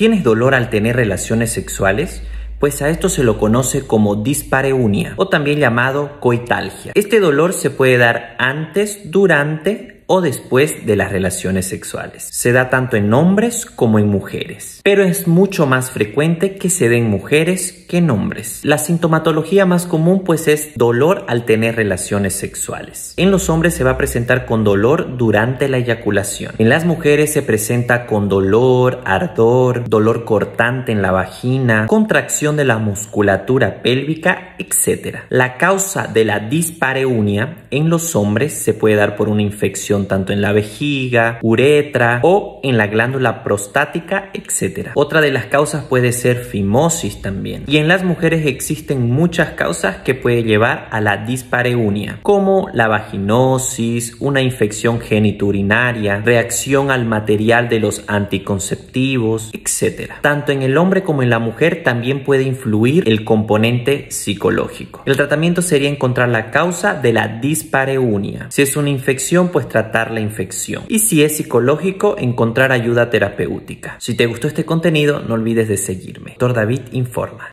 ¿Tienes dolor al tener relaciones sexuales? Pues a esto se lo conoce como dispareunia o también llamado coitalgia. Este dolor se puede dar antes, durante o después de las relaciones sexuales. Se da tanto en hombres como en mujeres, pero es mucho más frecuente que se den mujeres que en hombres. La sintomatología más común pues es dolor al tener relaciones sexuales. En los hombres se va a presentar con dolor durante la eyaculación. En las mujeres se presenta con dolor, ardor, dolor cortante en la vagina, contracción de la musculatura pélvica, etc. La causa de la dispareunia en los hombres se puede dar por una infección tanto en la vejiga, uretra o en la glándula prostática, etc. Otra de las causas puede ser fimosis también. Y en las mujeres existen muchas causas que puede llevar a la dispareunia, como la vaginosis, una infección geniturinaria, reacción al material de los anticonceptivos, etc. Tanto en el hombre como en la mujer también puede influir el componente psicológico. El tratamiento sería encontrar la causa de la dispareunia. Si es una infección, pues la infección. Y si es psicológico, encontrar ayuda terapéutica. Si te gustó este contenido, no olvides de seguirme. Doctor David informa.